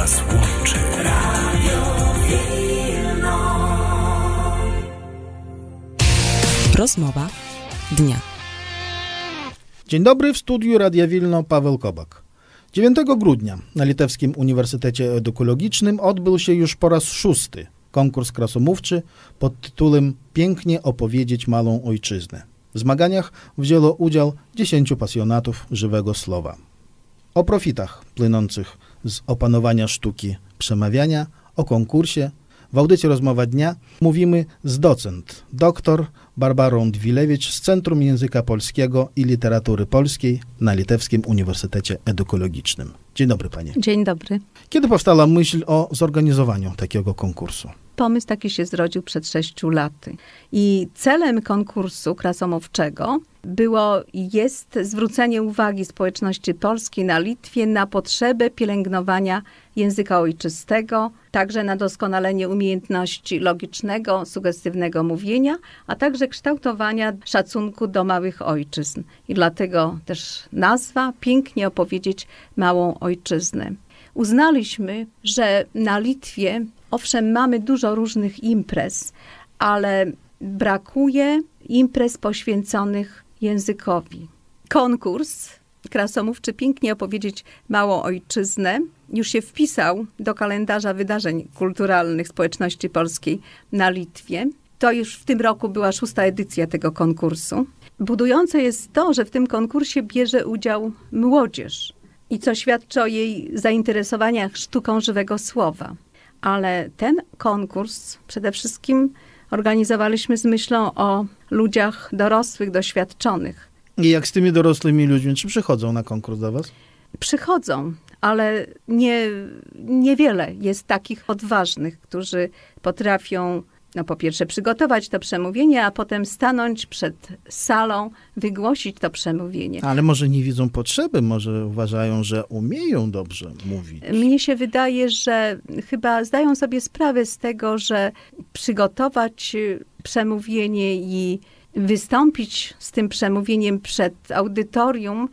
nas łączy. Rozmowa dnia. Dzień dobry, w studiu Radia Wilno Paweł Kobak. 9 grudnia na Litewskim Uniwersytecie Edukologicznym odbył się już po raz szósty konkurs krasomówczy pod tytułem Pięknie opowiedzieć malą ojczyznę. W zmaganiach wzięło udział 10 pasjonatów żywego słowa. O profitach płynących z opanowania sztuki przemawiania, o konkursie, w audycji Rozmowa Dnia mówimy z docent, doktor Barbarą Dwilewicz z Centrum Języka Polskiego i Literatury Polskiej na Litewskim Uniwersytecie Edukologicznym. Dzień dobry panie. Dzień dobry. Kiedy powstała myśl o zorganizowaniu takiego konkursu? Pomysł taki się zrodził przed sześciu laty. I celem konkursu krasomowczego było i jest zwrócenie uwagi społeczności polskiej na Litwie na potrzebę pielęgnowania języka ojczystego, także na doskonalenie umiejętności logicznego, sugestywnego mówienia, a także kształtowania szacunku do małych ojczyzn. I dlatego też nazwa pięknie opowiedzieć małą ojczyznę. Uznaliśmy, że na Litwie owszem mamy dużo różnych imprez, ale brakuje imprez poświęconych językowi. Konkurs Krasomówczy pięknie opowiedzieć małą ojczyznę już się wpisał do kalendarza wydarzeń kulturalnych społeczności polskiej na Litwie. To już w tym roku była szósta edycja tego konkursu. Budujące jest to, że w tym konkursie bierze udział młodzież i co świadczy o jej zainteresowaniach sztuką żywego słowa. Ale ten konkurs przede wszystkim organizowaliśmy z myślą o ludziach dorosłych, doświadczonych. I jak z tymi dorosłymi ludźmi, czy przychodzą na konkurs do was? Przychodzą, ale nie, niewiele jest takich odważnych, którzy potrafią no po pierwsze przygotować to przemówienie, a potem stanąć przed salą, wygłosić to przemówienie. Ale może nie widzą potrzeby, może uważają, że umieją dobrze mówić. Mnie się wydaje, że chyba zdają sobie sprawę z tego, że przygotować przemówienie i wystąpić z tym przemówieniem przed audytorium,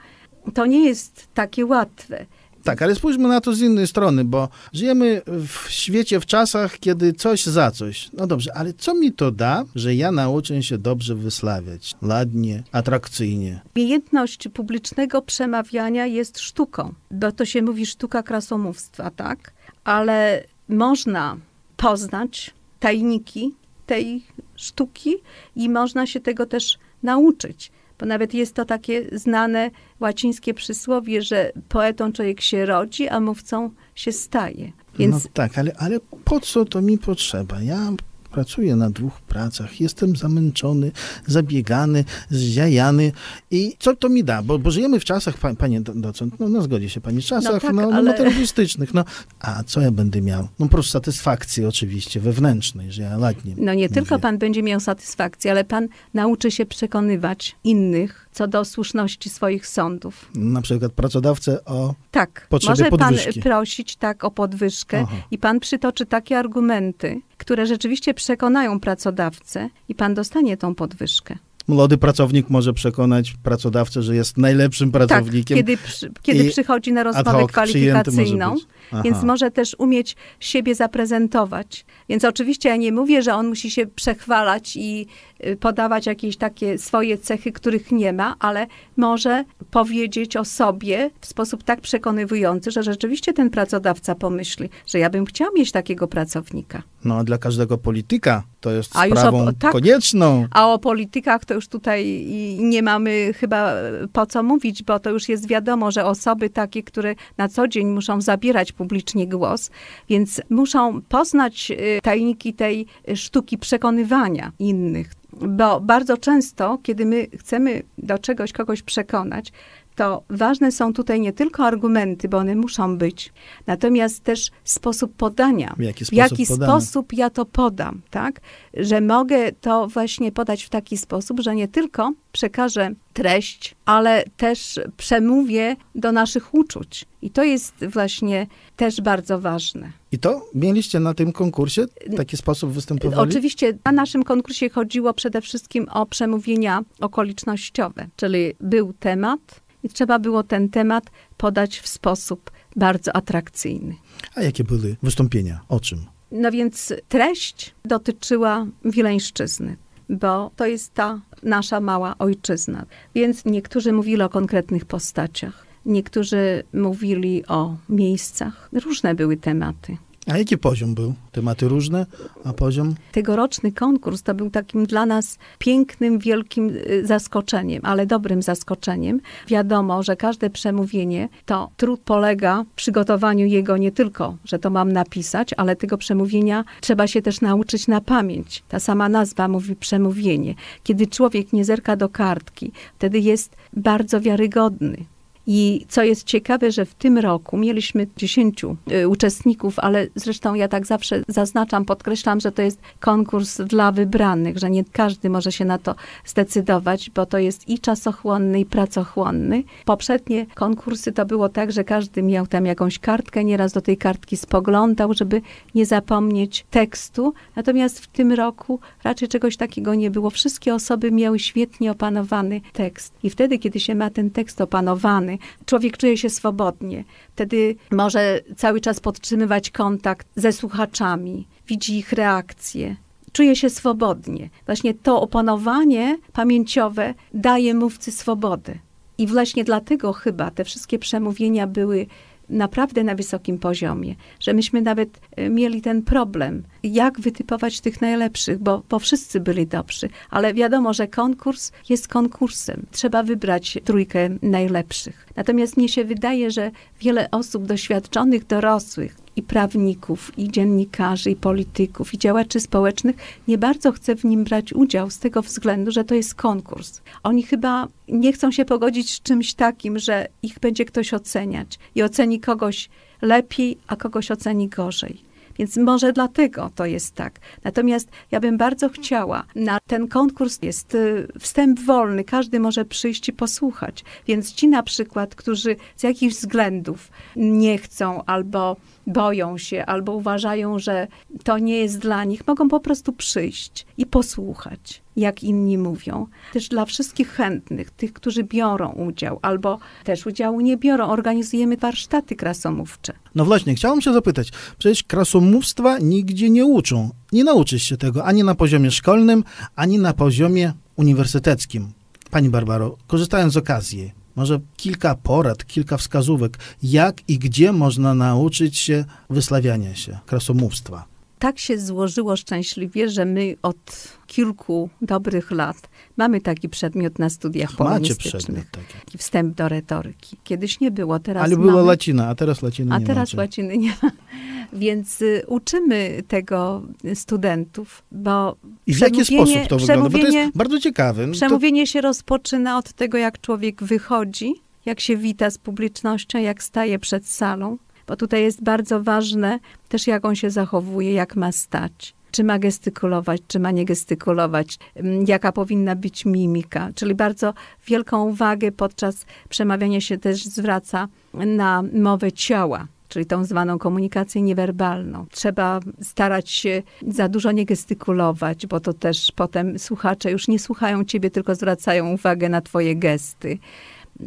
to nie jest takie łatwe. Tak, ale spójrzmy na to z innej strony, bo żyjemy w świecie, w czasach, kiedy coś za coś. No dobrze, ale co mi to da, że ja nauczę się dobrze wysławiać, ładnie, atrakcyjnie? Umiejętność publicznego przemawiania jest sztuką, bo to się mówi sztuka krasomówstwa, tak? Ale można poznać tajniki tej sztuki i można się tego też nauczyć. Bo nawet jest to takie znane łacińskie przysłowie, że poetą człowiek się rodzi, a mówcą się staje. Więc... No tak, ale, ale po co to mi potrzeba? Ja pracuję na dwóch pracach, jestem zamęczony, zabiegany, zziajany i co to mi da? Bo, bo żyjemy w czasach, pa, panie docent, no, no zgodzi się pani, czasach no, tak, no, ale... materialistycznych, no a co ja będę miał? No prostu satysfakcji oczywiście wewnętrznej, że ja ładnie No nie mówię. tylko pan będzie miał satysfakcję, ale pan nauczy się przekonywać innych co do słuszności swoich sądów. Na przykład pracodawcę o Tak, potrzebie może podwyżki. pan prosić tak o podwyżkę Aha. i pan przytoczy takie argumenty, które rzeczywiście przekonają pracodawcę i pan dostanie tą podwyżkę. Młody pracownik może przekonać pracodawcę, że jest najlepszym pracownikiem. Tak, kiedy, przy, kiedy przychodzi na rozmowę może kwalifikacyjną. Aha. więc może też umieć siebie zaprezentować. Więc oczywiście ja nie mówię, że on musi się przechwalać i y, podawać jakieś takie swoje cechy, których nie ma, ale może powiedzieć o sobie w sposób tak przekonywujący, że rzeczywiście ten pracodawca pomyśli, że ja bym chciał mieć takiego pracownika. No a dla każdego polityka to jest A sprawą o- tak. konieczną. A o politykach to już tutaj nie mamy chyba po co mówić, bo to już jest wiadomo, że osoby takie, które na co dzień muszą zabierać publicznie głos, więc muszą poznać e, tajniki tej sztuki przekonywania innych. Bo bardzo często, kiedy my chcemy do czegoś kogoś przekonać, to ważne są tutaj nie tylko argumenty, bo one muszą być, natomiast też sposób podania. W jaki w sposób jaki sposób ja to podam, tak? Że mogę to właśnie podać w taki sposób, że nie tylko przekażę treść, ale też przemówię do naszych uczuć. I to jest właśnie też bardzo ważne. I to mieliście na tym konkursie? Taki sposób występowali? Oczywiście na naszym konkursie chodziło przede wszystkim o przemówienia okolicznościowe, czyli był temat i trzeba było ten temat podać w sposób bardzo atrakcyjny. A jakie były wystąpienia? O czym? No więc treść dotyczyła Wileńszczyzny, bo to jest ta nasza mała ojczyzna. Więc niektórzy mówili o konkretnych postaciach, niektórzy mówili o miejscach. Różne były tematy. A jaki poziom był? Tematy różne, a poziom? Tegoroczny konkurs to był takim dla nas pięknym, wielkim y, zaskoczeniem, ale dobrym zaskoczeniem. Wiadomo, że każde przemówienie to trud polega w przygotowaniu jego nie tylko, że to mam napisać, ale tego przemówienia trzeba się też nauczyć na pamięć. Ta sama nazwa mówi przemówienie. Kiedy człowiek nie zerka do kartki, wtedy jest bardzo wiarygodny. I co jest ciekawe, że w tym roku mieliśmy 10 y, uczestników, ale zresztą ja tak zawsze zaznaczam, podkreślam, że to jest konkurs dla wybranych, że nie każdy może się na to zdecydować, bo to jest i czasochłonny, i pracochłonny. Poprzednie konkursy to było tak, że każdy miał tam jakąś kartkę, nieraz do tej kartki spoglądał, żeby nie zapomnieć tekstu. Natomiast w tym roku raczej czegoś takiego nie było. Wszystkie osoby miały świetnie opanowany tekst. I wtedy, kiedy się ma ten tekst opanowany, człowiek czuje się swobodnie. Wtedy może cały czas podtrzymywać kontakt ze słuchaczami, widzi ich reakcje. Czuje się swobodnie. Właśnie to opanowanie pamięciowe daje mówcy swobodę. I właśnie dlatego chyba te wszystkie przemówienia były naprawdę na wysokim poziomie, że myśmy nawet e, mieli ten problem, jak wytypować tych najlepszych, bo, bo wszyscy byli dobrzy, ale wiadomo, że konkurs jest konkursem. Trzeba wybrać trójkę najlepszych. Natomiast mnie się wydaje, że wiele osób doświadczonych, dorosłych, i prawników, i dziennikarzy, i polityków, i działaczy społecznych nie bardzo chce w nim brać udział z tego względu, że to jest konkurs. Oni chyba nie chcą się pogodzić z czymś takim, że ich będzie ktoś oceniać i oceni kogoś lepiej, a kogoś oceni gorzej. Więc może dlatego to jest tak. Natomiast ja bym bardzo chciała, na ten konkurs jest y, wstęp wolny, każdy może przyjść i posłuchać. Więc ci na przykład, którzy z jakichś względów nie chcą albo boją się, albo uważają, że to nie jest dla nich, mogą po prostu przyjść i posłuchać jak inni mówią. Też dla wszystkich chętnych, tych, którzy biorą udział albo też udziału nie biorą, organizujemy warsztaty krasomówcze. No właśnie, chciałam się zapytać, przecież krasomówstwa nigdzie nie uczą. Nie nauczysz się tego ani na poziomie szkolnym, ani na poziomie uniwersyteckim. Pani Barbaro, korzystając z okazji, może kilka porad, kilka wskazówek, jak i gdzie można nauczyć się wyslawiania się, krasomówstwa tak się złożyło szczęśliwie, że my od kilku dobrych lat mamy taki przedmiot na studiach Ach, polonistycznych. Taki wstęp do retoryki. Kiedyś nie było, teraz Ale była łacina, a teraz łaciny a nie A teraz łaciny nie ma. Więc y, uczymy tego studentów, bo I w jaki sposób to wygląda? Bo to jest bardzo ciekawe. Przemówienie to... się rozpoczyna od tego, jak człowiek wychodzi, jak się wita z publicznością, jak staje przed salą bo tutaj jest bardzo ważne też, jak on się zachowuje, jak ma stać. Czy ma gestykulować, czy ma nie gestykulować, mm, jaka powinna być mimika. Czyli bardzo wielką uwagę podczas przemawiania się też zwraca na mowę ciała czyli tą zwaną komunikację niewerbalną. Trzeba starać się za dużo nie gestykulować, bo to też potem słuchacze już nie słuchają ciebie, tylko zwracają uwagę na twoje gesty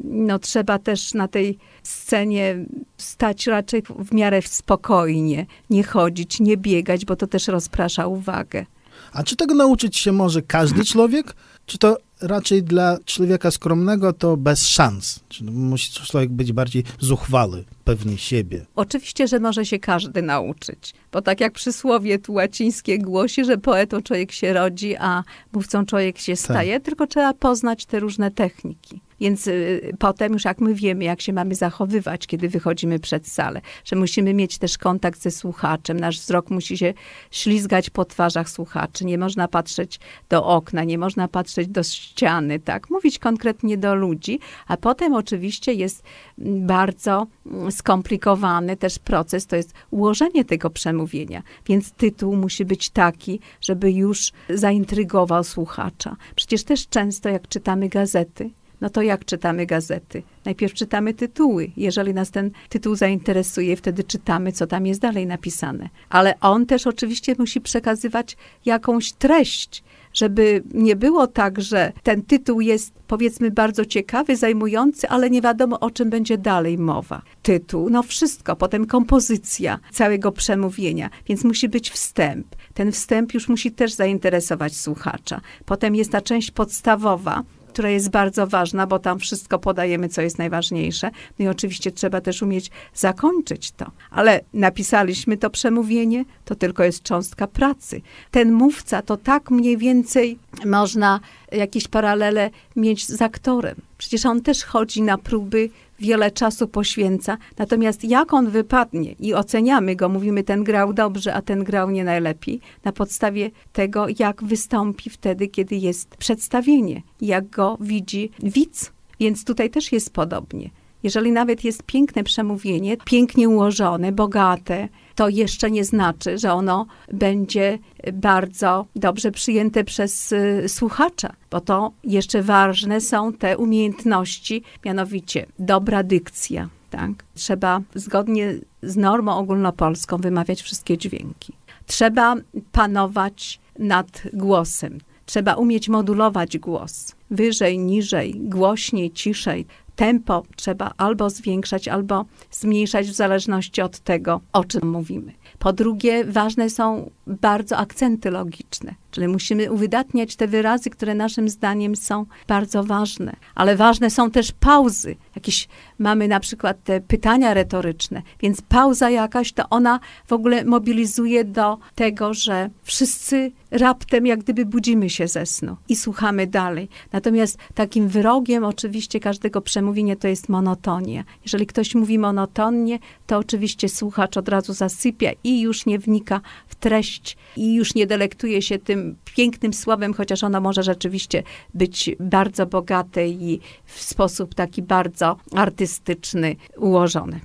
no, trzeba też na tej scenie stać raczej w miarę spokojnie, nie chodzić, nie biegać, bo to też rozprasza uwagę. A czy tego nauczyć się może każdy człowiek? Czy to raczej dla człowieka skromnego to bez szans? Czy musi człowiek być bardziej zuchwały, pewny siebie? Oczywiście, że może się każdy nauczyć. Bo tak jak przysłowie tu łacińskie głosi, że poetą człowiek się rodzi, a mówcą człowiek się tak. staje, tak. tylko trzeba poznać te różne techniki. Więc y, potem już jak my wiemy, jak się mamy zachowywać, kiedy wychodzimy przed salę, że musimy mieć też kontakt ze słuchaczem, nasz wzrok musi się ślizgać po twarzach słuchaczy, nie można patrzeć do okna, nie można patrzeć do ściany, tak? Mówić konkretnie do ludzi, a potem oczywiście jest mm, bardzo mm, skomplikowany też proces, to jest ułożenie tego przemówienia. Więc tytuł musi być taki, żeby już zaintrygował słuchacza. Przecież też często jak czytamy gazety, no to jak czytamy gazety? Najpierw czytamy tytuły. Jeżeli nas ten tytuł zainteresuje, wtedy czytamy, co tam jest dalej napisane. Ale on też oczywiście musi przekazywać jakąś treść, żeby nie było tak, że ten tytuł jest powiedzmy bardzo ciekawy, zajmujący, ale nie wiadomo o czym będzie dalej mowa. Tytuł, no wszystko, potem kompozycja całego przemówienia, więc musi być wstęp. Ten wstęp już musi też zainteresować słuchacza. Potem jest ta część podstawowa, która jest bardzo ważna, bo tam wszystko podajemy, co jest najważniejsze. No i oczywiście trzeba też umieć zakończyć to. Ale napisaliśmy to przemówienie, to tylko jest cząstka pracy. Ten mówca to tak mniej więcej można jakieś paralele mieć z aktorem. Przecież on też chodzi na próby, wiele czasu poświęca. Natomiast jak on wypadnie i oceniamy go, mówimy, ten grał dobrze, a ten grał nie najlepiej, na podstawie tego, jak wystąpi wtedy, kiedy jest przedstawienie, jak go widzi widz. Więc tutaj też jest podobnie. Jeżeli nawet jest piękne przemówienie, pięknie ułożone, bogate, to jeszcze nie znaczy, że ono będzie bardzo dobrze przyjęte przez y, słuchacza, bo to jeszcze ważne są te umiejętności, mianowicie dobra dykcja. Tak? Trzeba zgodnie z normą ogólnopolską wymawiać wszystkie dźwięki. Trzeba panować nad głosem. Trzeba umieć modulować głos. Wyżej, niżej, głośniej, ciszej tempo trzeba albo zwiększać, albo zmniejszać w zależności od tego, o czym mówimy. Po drugie, ważne są bardzo akcenty logiczne, czyli musimy uwydatniać te wyrazy, które naszym zdaniem są bardzo ważne. Ale ważne są też pauzy. Jakieś mamy na przykład te pytania retoryczne, więc pauza jakaś, to ona w ogóle mobilizuje do tego, że wszyscy raptem jak gdyby budzimy się ze snu i słuchamy dalej. Natomiast takim wrogiem oczywiście każdego przemówienia to jest monotonia. Jeżeli ktoś mówi monotonnie, to oczywiście słuchacz od razu zasypia i już nie wnika w treść i już nie delektuje się tym pięknym słowem, chociaż ono może rzeczywiście być bardzo bogate i w sposób taki bardzo artystyczny ułożone.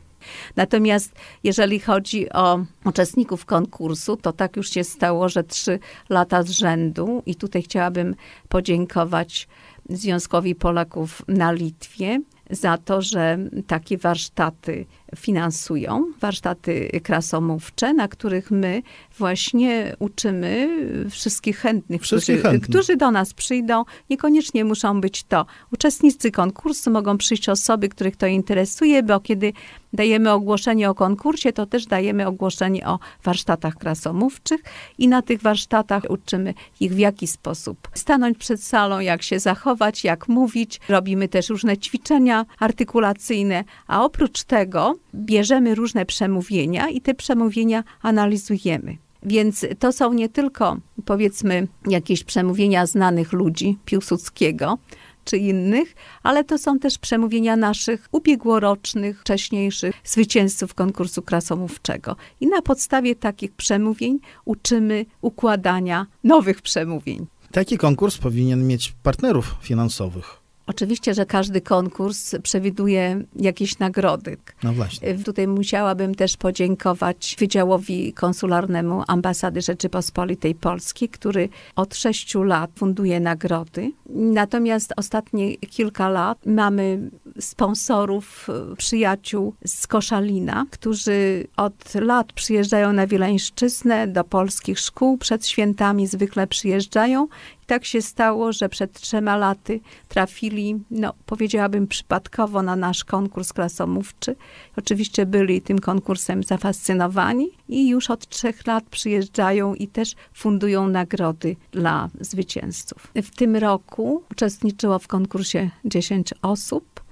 Natomiast jeżeli chodzi o uczestników konkursu, to tak już się stało, że trzy lata z rzędu i tutaj chciałabym podziękować Związkowi Polaków na Litwie za to, że takie warsztaty finansują, warsztaty krasomówcze, na których my właśnie uczymy wszystkich chętnych, Wszystkich którzy, chętnych. którzy do nas przyjdą. Niekoniecznie muszą być to uczestnicy konkursu, mogą przyjść osoby, których to interesuje, bo kiedy dajemy ogłoszenie o konkursie, to też dajemy ogłoszenie o warsztatach krasomówczych i na tych warsztatach uczymy ich w jaki sposób stanąć przed salą, jak się zachować, jak mówić. Robimy też różne ćwiczenia artykulacyjne, a oprócz tego bierzemy różne przemówienia i te przemówienia analizujemy. Więc to są nie tylko, powiedzmy, jakieś przemówienia znanych ludzi, Piłsudskiego czy innych, ale to są też przemówienia naszych ubiegłorocznych, wcześniejszych zwycięzców konkursu krasomówczego. I na podstawie takich przemówień uczymy układania nowych przemówień. Taki konkurs powinien mieć partnerów finansowych. Oczywiście, że każdy konkurs przewiduje jakieś nagrody. No właśnie. Tutaj musiałabym też podziękować Wydziałowi Konsularnemu Ambasady Rzeczypospolitej Polskiej, który od sześciu lat funduje nagrody. Natomiast ostatnie kilka lat mamy sponsorów, przyjaciół z Koszalina, którzy od lat przyjeżdżają na Wileńszczyznę do polskich szkół. Przed świętami zwykle przyjeżdżają tak się stało, że przed trzema laty trafili, no powiedziałabym przypadkowo na nasz konkurs klasomówczy. Oczywiście byli tym konkursem zafascynowani i już od trzech lat przyjeżdżają i też fundują nagrody dla zwycięzców. W tym roku uczestniczyło w konkursie 10 osób.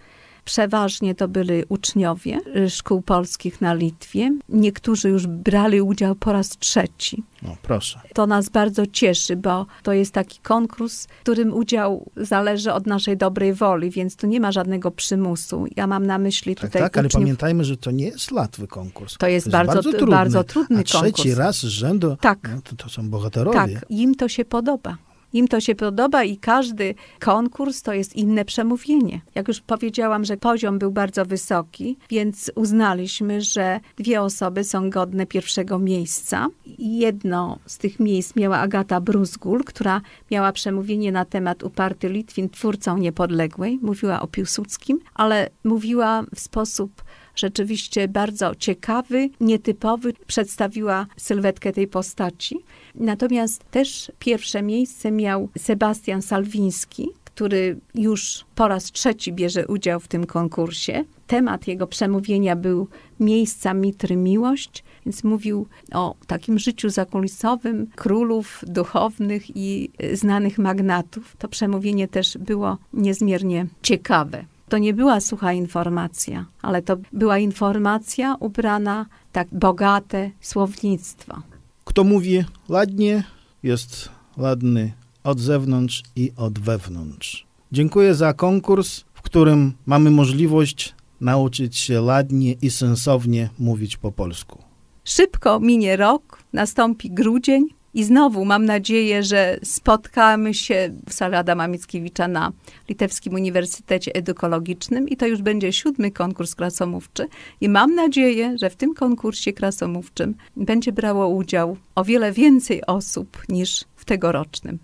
Przeważnie to byli uczniowie szkół polskich na Litwie. Niektórzy już brali udział po raz trzeci. No proszę. To nas bardzo cieszy, bo to jest taki konkurs, w którym udział zależy od naszej dobrej woli, więc tu nie ma żadnego przymusu. Ja mam na myśli Tak, tutaj tak, ale uczniów. pamiętajmy, że to nie jest łatwy konkurs. To jest bardzo- bardzo trudny A trzeci konkurs. raz z rzędu, Tak. no, to, to są bohaterowie. Tak, im to się podoba. Im to się podoba i każdy konkurs to jest inne przemówienie. Jak już powiedziałam, że poziom był bardzo wysoki, więc uznaliśmy, że dwie osoby są godne pierwszego miejsca. Jedno z tych miejsc miała Agata Bruzgul, która miała przemówienie na temat uparty Litwin, twórcą niepodległej. Mówiła o Piłsudskim, ale mówiła w sposób rzeczywiście bardzo ciekawy, nietypowy, przedstawiła sylwetkę tej postaci. Natomiast też pierwsze miejsce miał Sebastian Salwiński, który już po raz trzeci bierze udział w tym konkursie. Temat jego przemówienia był Miejsca Mitry Miłość, więc mówił o takim życiu zakulisowym królów duchownych i znanych magnatów. To przemówienie też było niezmiernie ciekawe. To nie była sucha informacja, ale to była informacja ubrana tak bogate słownictwo. Kto mówi ładnie, jest ładny od zewnątrz i od wewnątrz. Dziękuję za konkurs, w którym mamy możliwość nauczyć się ładnie i sensownie mówić po polsku. Szybko minie rok, nastąpi grudzień i znowu mam nadzieję, że spotkamy się w sali Adama Mickiewicza na Litewskim Uniwersytecie Edukologicznym i to już będzie siódmy konkurs krasomówczy i mam nadzieję, że w tym konkursie krasomówczym będzie brało udział o wiele więcej osób niż w tegorocznym.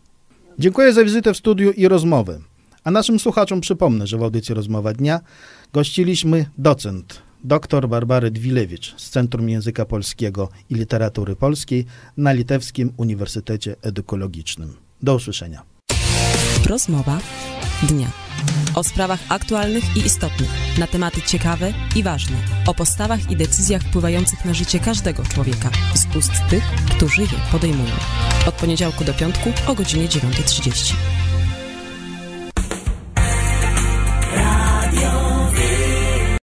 Dziękuję za wizytę w studiu i rozmowę. A naszym słuchaczom przypomnę, że w audycji Rozmowa Dnia gościliśmy docent dr Barbary Dwilewicz z Centrum Języka Polskiego i Literatury Polskiej na Litewskim Uniwersytecie Edukologicznym. Do usłyszenia. Rozmowa dnia. O sprawach aktualnych i istotnych, na tematy ciekawe i ważne, o postawach i decyzjach wpływających na życie każdego człowieka z ust tych, którzy je podejmują. Od poniedziałku do piątku o godzinie 9.30.